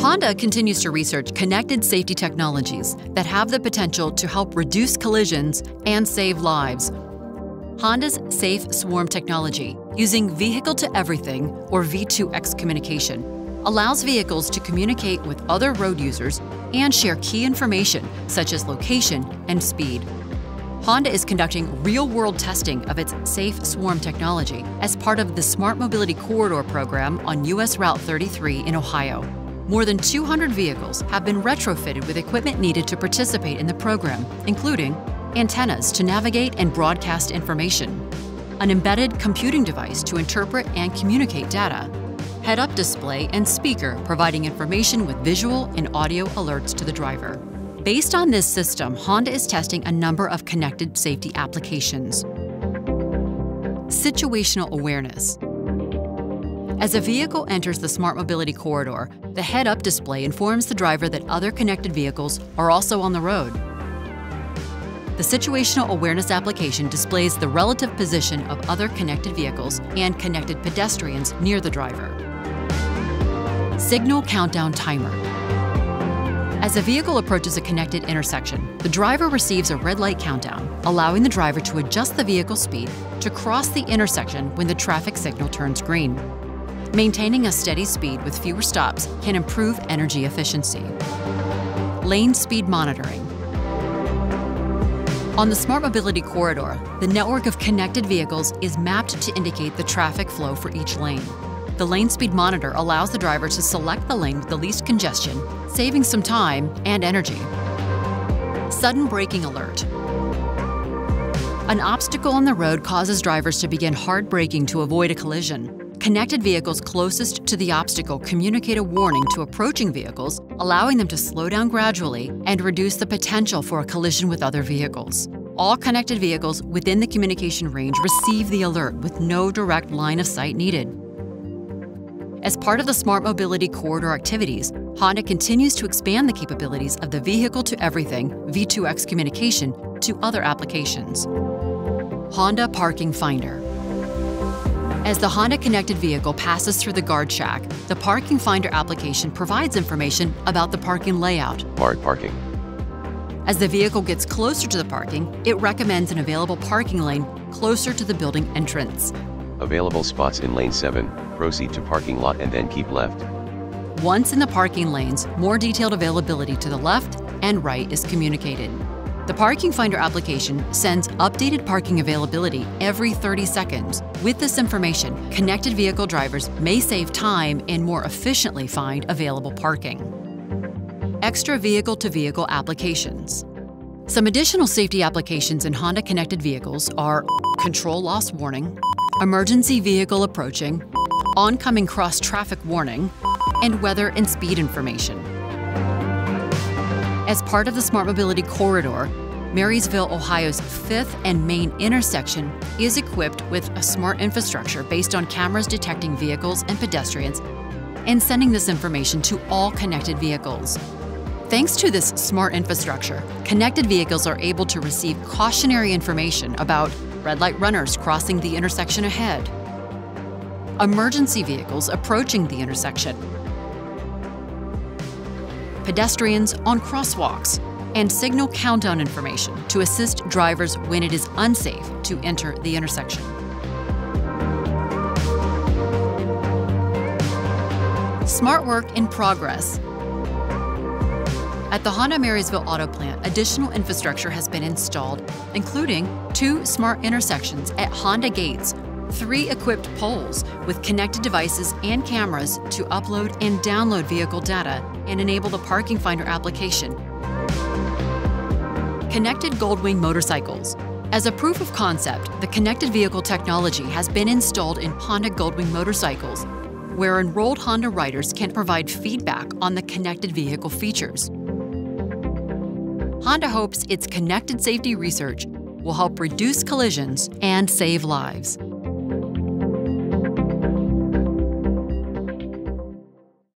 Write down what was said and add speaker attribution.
Speaker 1: Honda continues to research connected safety technologies that have the potential to help reduce collisions and save lives. Honda's Safe Swarm technology, using Vehicle to Everything or V2X communication, allows vehicles to communicate with other road users and share key information such as location and speed. Honda is conducting real world testing of its Safe Swarm technology as part of the Smart Mobility Corridor program on U.S. Route 33 in Ohio. More than 200 vehicles have been retrofitted with equipment needed to participate in the program, including antennas to navigate and broadcast information, an embedded computing device to interpret and communicate data, head up display and speaker providing information with visual and audio alerts to the driver. Based on this system, Honda is testing a number of connected safety applications. Situational awareness. As a vehicle enters the Smart Mobility Corridor, the head up display informs the driver that other connected vehicles are also on the road. The Situational Awareness application displays the relative position of other connected vehicles and connected pedestrians near the driver. Signal Countdown Timer as a vehicle approaches a connected intersection, the driver receives a red light countdown, allowing the driver to adjust the vehicle speed to cross the intersection when the traffic signal turns green. Maintaining a steady speed with fewer stops can improve energy efficiency. Lane speed monitoring. On the Smart Mobility Corridor, the network of connected vehicles is mapped to indicate the traffic flow for each lane. The lane speed monitor allows the driver to select the lane with the least congestion, saving some time and energy. Sudden braking alert. An obstacle on the road causes drivers to begin hard braking to avoid a collision. Connected vehicles closest to the obstacle communicate a warning to approaching vehicles, allowing them to slow down gradually and reduce the potential for a collision with other vehicles. All connected vehicles within the communication range receive the alert with no direct line of sight needed. As part of the Smart Mobility Corridor activities, Honda continues to expand the capabilities of the Vehicle to Everything V2X communication to other applications. Honda Parking Finder As the Honda connected vehicle passes through the guard shack, the Parking Finder application provides information about the parking layout.
Speaker 2: Marked parking.
Speaker 1: As the vehicle gets closer to the parking, it recommends an available parking lane closer to the building entrance.
Speaker 2: Available spots in lane 7, proceed to parking lot and then keep left.
Speaker 1: Once in the parking lanes, more detailed availability to the left and right is communicated. The Parking Finder application sends updated parking availability every 30 seconds. With this information, connected vehicle drivers may save time and more efficiently find available parking. Extra vehicle to vehicle applications. Some additional safety applications in Honda connected vehicles are control loss warning, emergency vehicle approaching, oncoming cross traffic warning, and weather and speed information. As part of the Smart Mobility Corridor, Marysville, Ohio's fifth and main intersection is equipped with a smart infrastructure based on cameras detecting vehicles and pedestrians and sending this information to all connected vehicles. Thanks to this smart infrastructure, connected vehicles are able to receive cautionary information about red light runners crossing the intersection ahead, emergency vehicles approaching the intersection, pedestrians on crosswalks, and signal countdown information to assist drivers when it is unsafe to enter the intersection. Smart work in progress. At the Honda Marysville Auto Plant, additional infrastructure has been installed, including two smart intersections at Honda gates three equipped poles with connected devices and cameras to upload and download vehicle data and enable the Parking Finder application. Connected Goldwing motorcycles. As a proof of concept, the connected vehicle technology has been installed in Honda Goldwing motorcycles, where enrolled Honda riders can provide feedback on the connected vehicle features. Honda hopes its connected safety research will help reduce collisions and save lives.